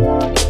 Bye.